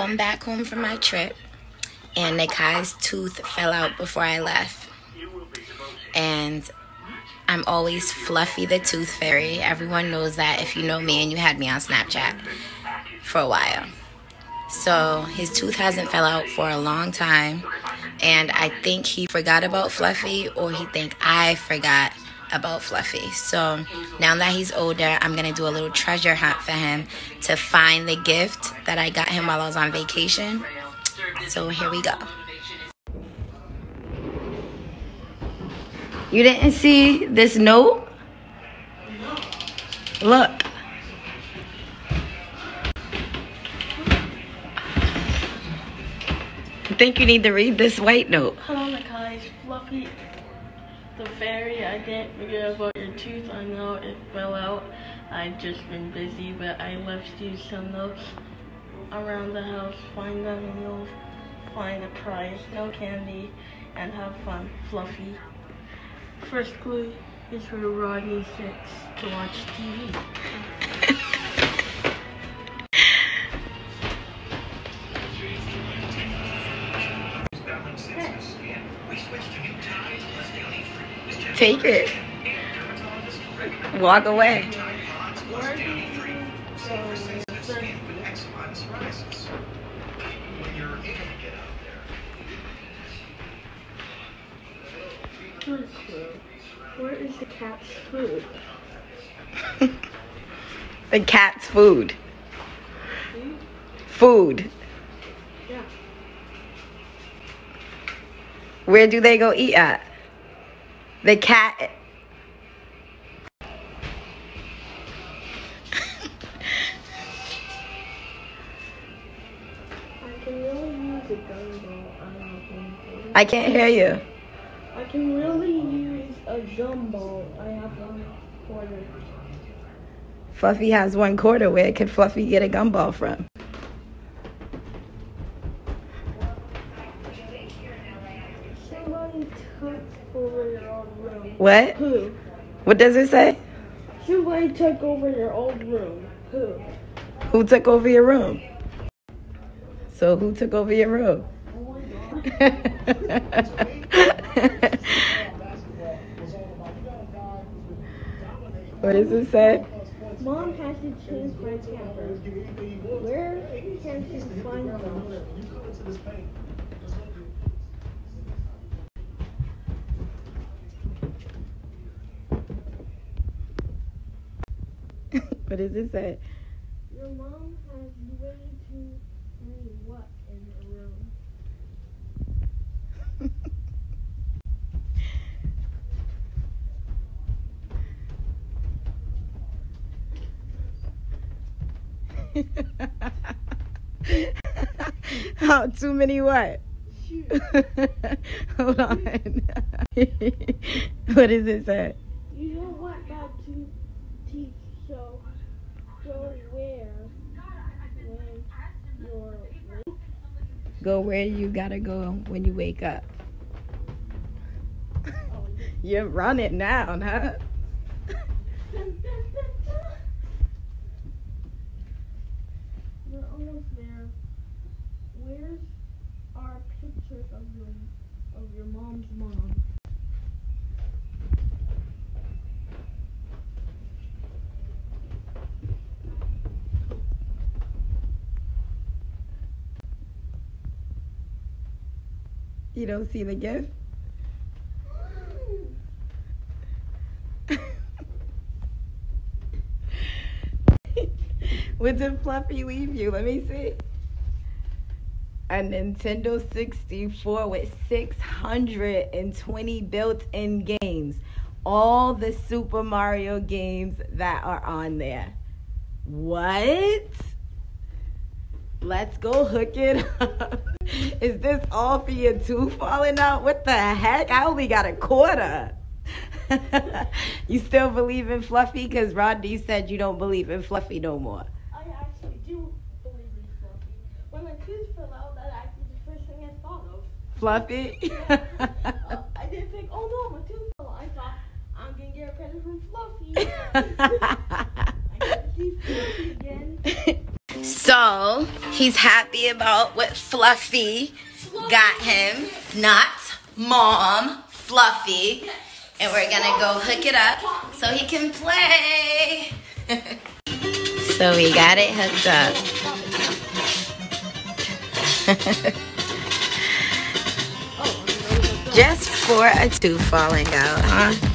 I'm back home from my trip, and Nikai's tooth fell out before I left. And I'm always Fluffy the Tooth Fairy. Everyone knows that if you know me and you had me on Snapchat for a while. So his tooth hasn't fell out for a long time, and I think he forgot about Fluffy, or he think I forgot about Fluffy. So now that he's older, I'm gonna do a little treasure hunt for him to find the gift that I got him while I was on vacation. So here we go. You didn't see this note? Look. I think you need to read this white note. Hello, Nikai. Fluffy the fairy. I didn't forget about your tooth. I know it fell out. I've just been busy, but I left you some notes around the house. Find them and you'll find a prize. No candy and have fun. Fluffy. First clue is for Rodney 6 to watch TV. Take it. Walk away. Where do you go first? First clue. Where is the cat's food? The cat's food. Food. Hmm? Yeah. Where do they go eat at? The cat. I can really use a gumball. I have one. I can't hear you. I can really use a gumball. I have one quarter. Fluffy has one quarter. Where could Fluffy get a gumball from? Somebody took over your old room. What? Who? What does it say? Somebody took over your old room. Who? Who took over your room? So who took over your room? What does it say? Mom has to change my Pampers. Where can she find them? What does it say? Your mom has way too many what in her room? How too many what? Hold on. what does it say? You don't want bad tooth teeth, so go where when you're awake. Go where you gotta go when you wake up. You're running now, huh? We're almost there. Where's our picture of your of your mom's mom? You don't see the gift? what did Fluffy leave you? Let me see. A Nintendo 64 with 620 built in games. All the Super Mario games that are on there. What? Let's go hook it up. Is this all for your tooth falling out? What the heck? I only got a quarter. you still believe in Fluffy? Because Rodney said you don't believe in Fluffy no more. I actually do believe in Fluffy. When my tooth fell out, that actually the first thing I thought of. Fluffy? Uh, I didn't think, oh no, my tooth fell out. I thought, I'm gonna get a present from Fluffy. I got to see Fluffy again. so So he's happy about what Fluffy got him, not mom, Fluffy. And we're gonna go hook it up so he can play. so we got it hooked up. Just for a tooth falling out, huh?